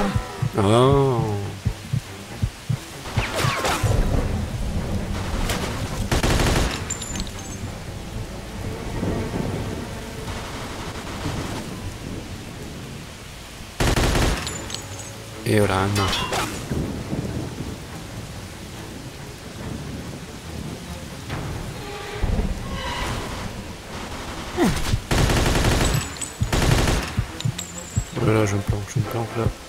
Oh. Et voilà, un nain. Oh je me planque, je me planque là.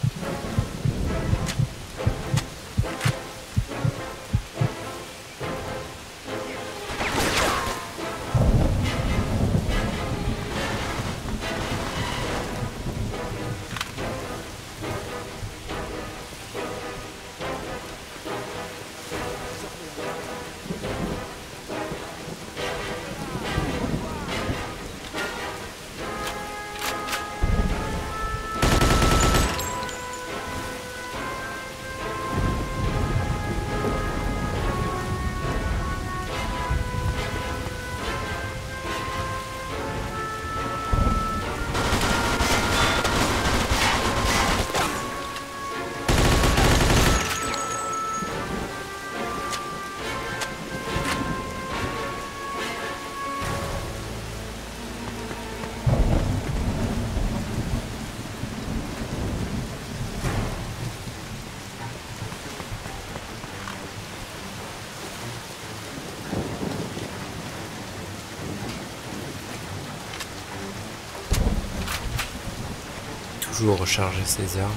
Toujours recharger ses armes.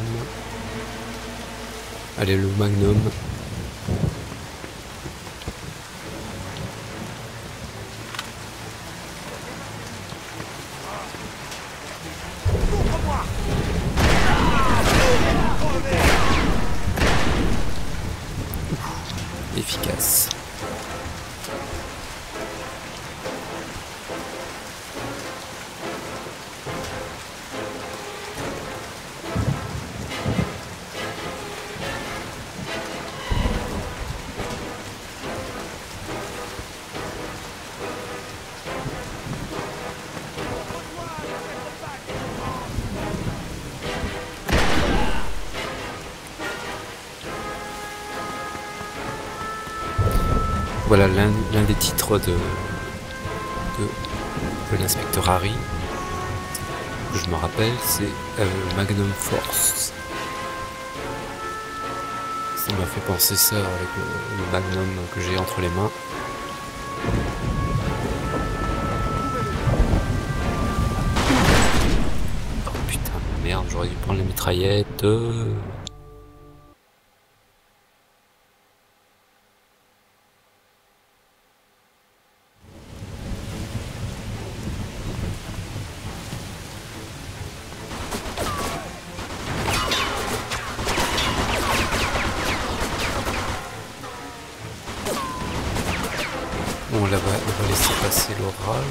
Allez, le magnum. Voilà l'un des titres de, de, l'inspecteur Harry. Je me rappelle, c'est euh, Magnum Force. Ça m'a fait penser ça avec le, le Magnum que j'ai entre les mains. Oh putain, merde, j'aurais dû prendre les mitraillettes. Bon, là, va- on va laisser passer l'orage.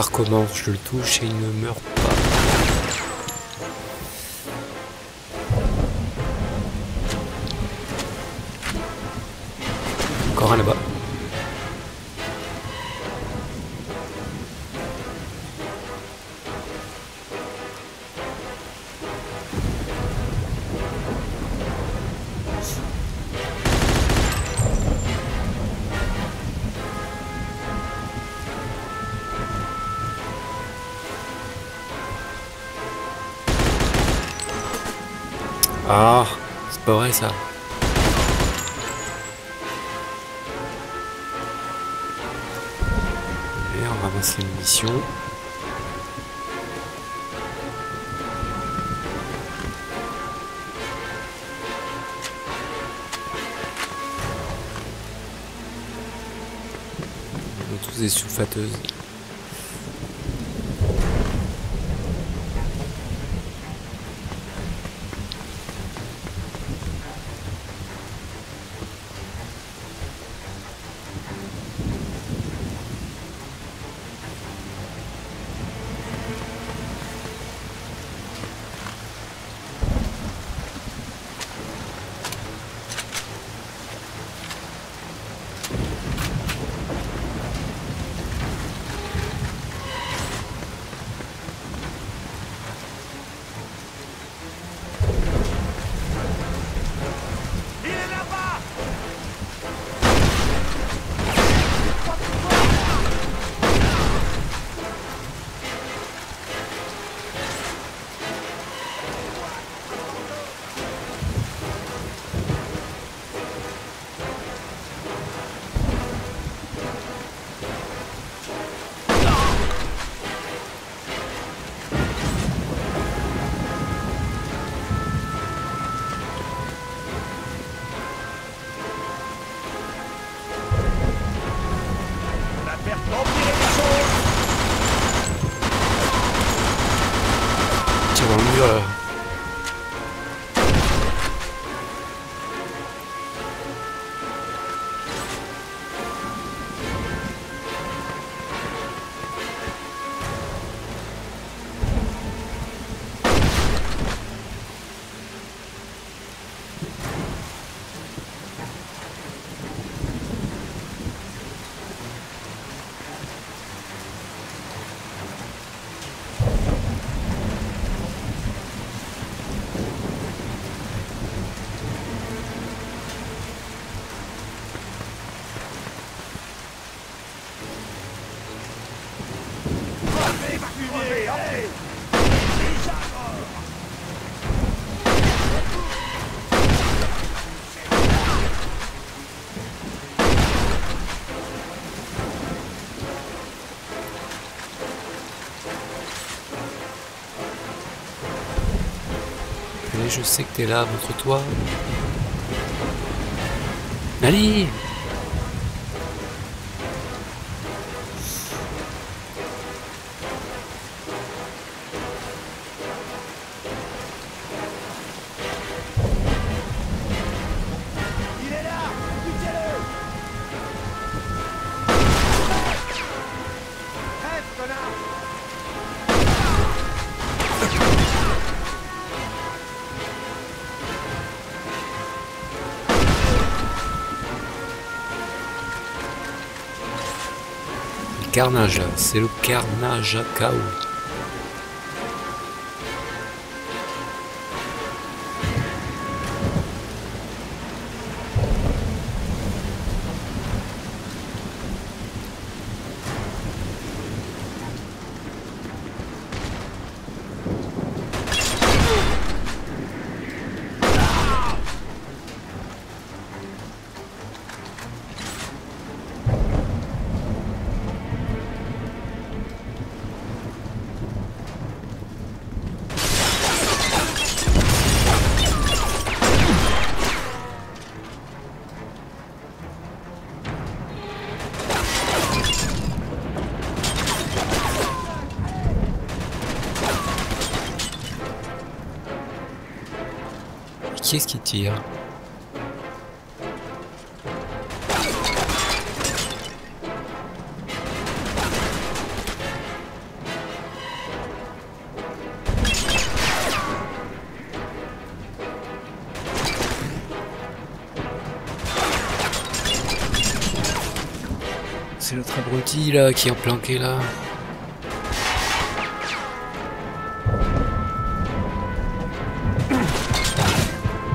Ça recommence, je le touche et il ne meurt pas. Pas vrai ça. Et on ramasse les munitions. On tous des sulfateuses. Je sais que t'es là, montre-toi. Allez Carnage c'est le carnage Qui est-ce qui tire c'est l'autre abruti là qui est planqué là.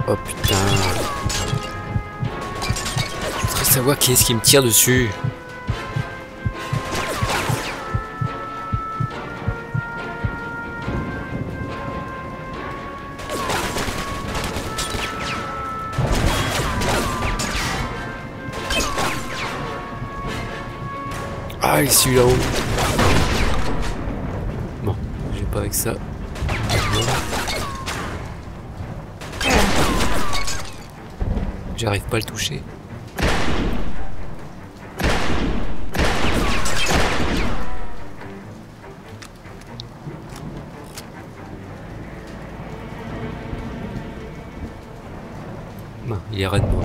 Oh putain. Je voudrais savoir qui est-ce qui me tire dessus. Ah, il est là-haut. Bon, j'ai pas avec ça. J'arrive pas à le toucher. Non, il raide moi.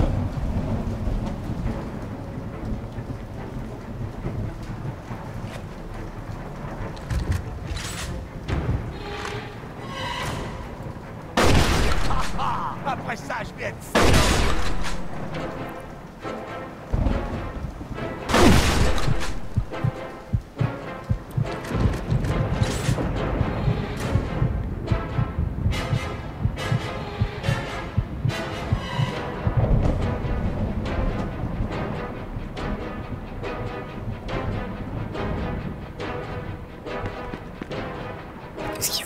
Après ça, je viens de...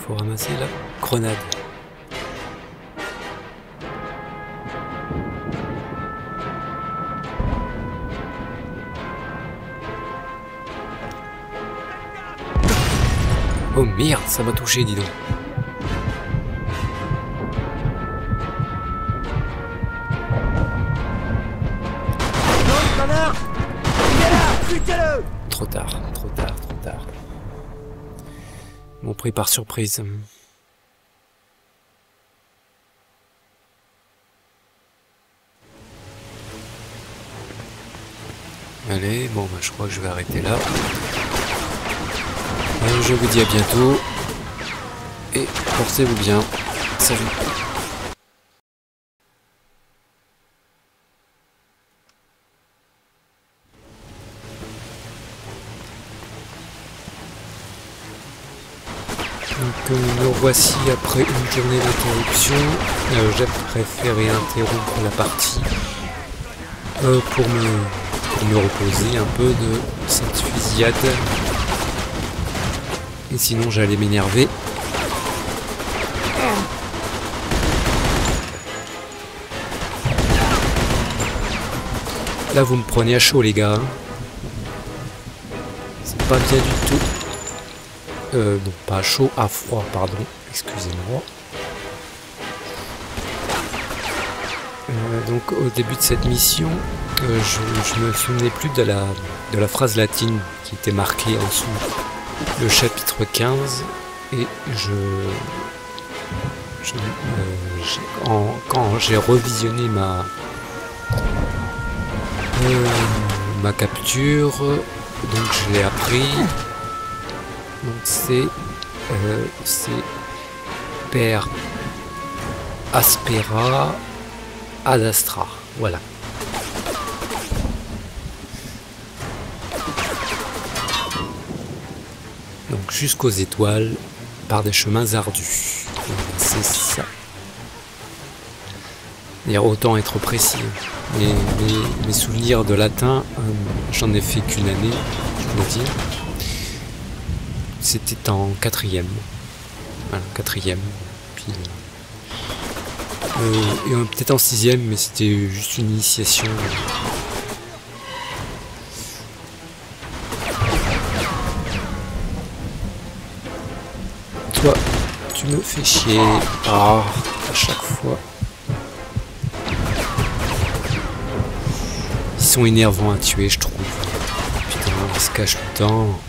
faut ramasser là Grenade. Oh merde, ça m'a touché, dis donc. Trop tard, trop tard, trop tard. Pris par surprise. Allez, bon, bah, je crois que je vais arrêter là. Euh, je vous dis à bientôt. Et portez-vous bien. Salut. Donc euh, nous voici après une journée d'interruption. Euh, J'ai préféré interrompre la partie euh, pour, me, pour me reposer un peu de cette fusillade. Et sinon j'allais m'énerver. Là vous me prenez à chaud les gars. C'est pas bien du tout. Euh, pas chaud, à froid, pardon. Excusez-moi. Euh, donc au début de cette mission, euh, je, je me souvenais plus de la, de la phrase latine qui était marquée en dessous. Le chapitre 15 et je, quand j'ai revisionné ma ma capture, donc je l'ai appris. Donc c'est euh, c'est per aspera ad astra. Voilà. Donc jusqu'aux étoiles par des chemins ardus. C'est ça. D'ailleurs, autant être précis. Mes, mes- mes souvenirs de latin, euh, j'en ai fait qu'une année, je dois dire. C'était en quatrième. Voilà, quatrième. Puis, euh, et peut-être en sixième, mais c'était juste une initiation. Toi, tu me fais chier. Ah, à chaque fois. Ils sont énervants à tuer, je trouve. Putain, on se cache tout le temps.